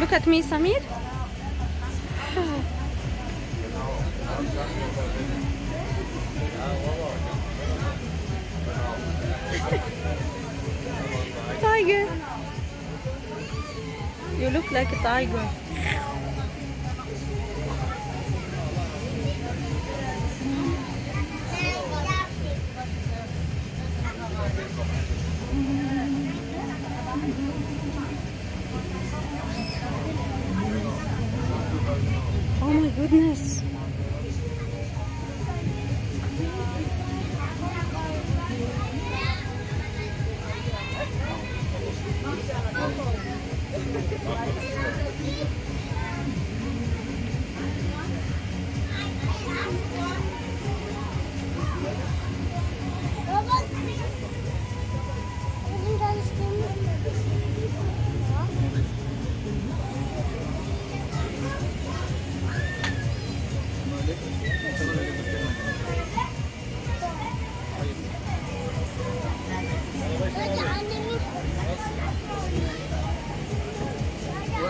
Look at me, Samir. tiger. You look like a tiger. Oh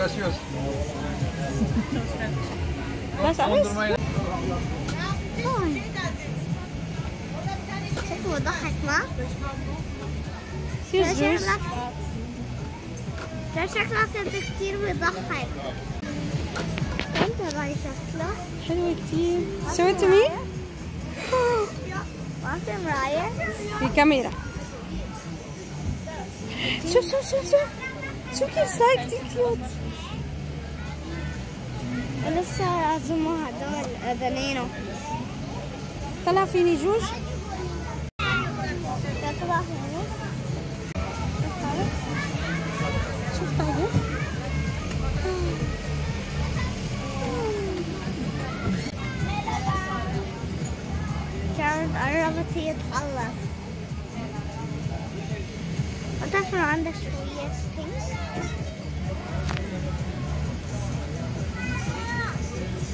my goodness. Gracias. Bas alles? شكله ضحك ما Here's ده yours. شكلك ده شكلك انت كتير بيضحك انت باي شكله حلوة كتير. Show it to me. ما في مراية في كاميرا. شوف شوف شوف شوف. شوف كيف صاير كتير كيوت. لسه عزموا هدول اذنينه طلع فيني جوج. هنا شوف تايجر. كانت قربت هي تخلص عندك شوية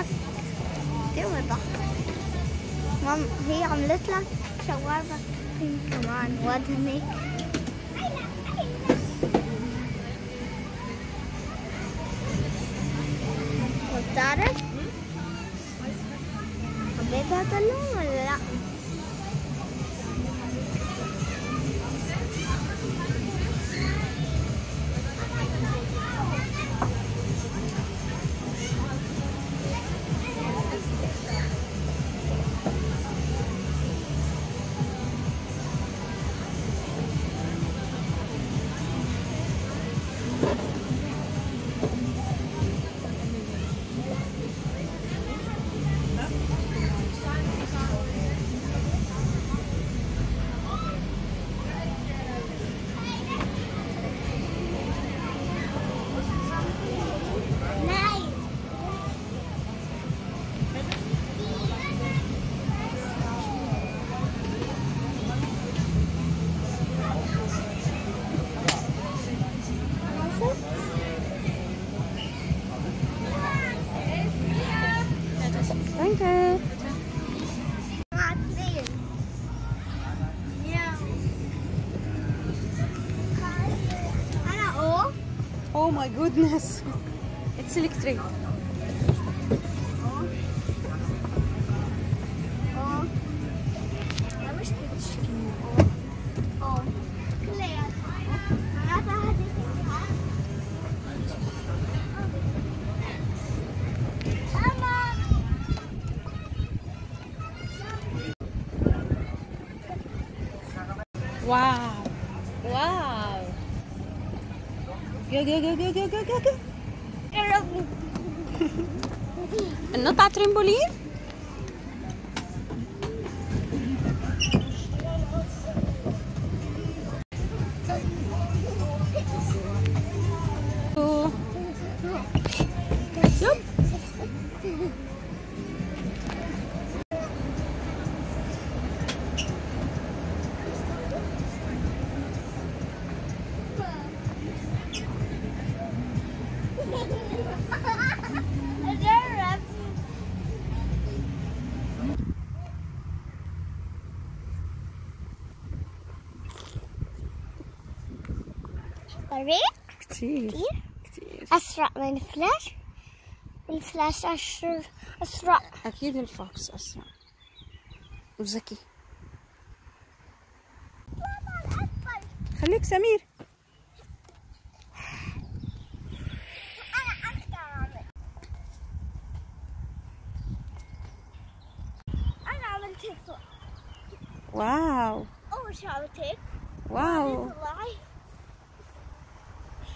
كتير بضحك مام هي عملت لك شواربك كمان. ودهنك my goodness. It's electric. Wow. Wow. Go, go, go, go, go, go, go, go. ano pa, trampoline? طريق كتير. كتير. كتير. أسرع من الفلاش الفلاش أسرع أسرع. أكيد الفوكس أسرع. وذكي خليك سمير. واو. أول هيك. واو.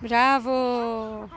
Bravo!